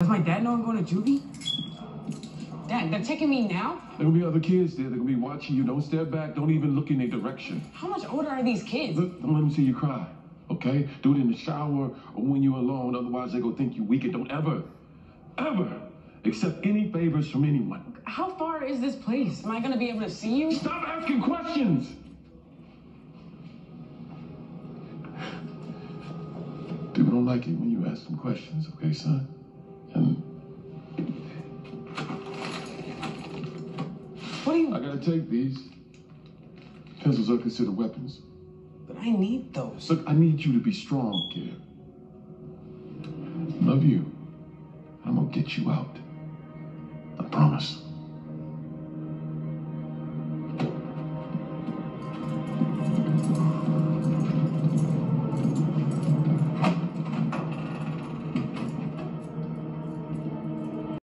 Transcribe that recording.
Does my dad know I'm going to juvie? Dad, they're taking me now? There will be other kids there. They're gonna be watching you. Don't step back. Don't even look in their direction. How much older are these kids? Look, don't let them see you cry. Okay? Do it in the shower or when you're alone. Otherwise, they're gonna think you're weak. And don't ever, ever accept any favors from anyone. How far is this place? Am I going to be able to see you? Stop asking questions. People don't like it when you ask them questions. Okay, son? What do you... I gotta take these. Pencils are considered weapons. But I need those. Look, I need you to be strong, kid. Love you. I'm gonna get you out. I promise.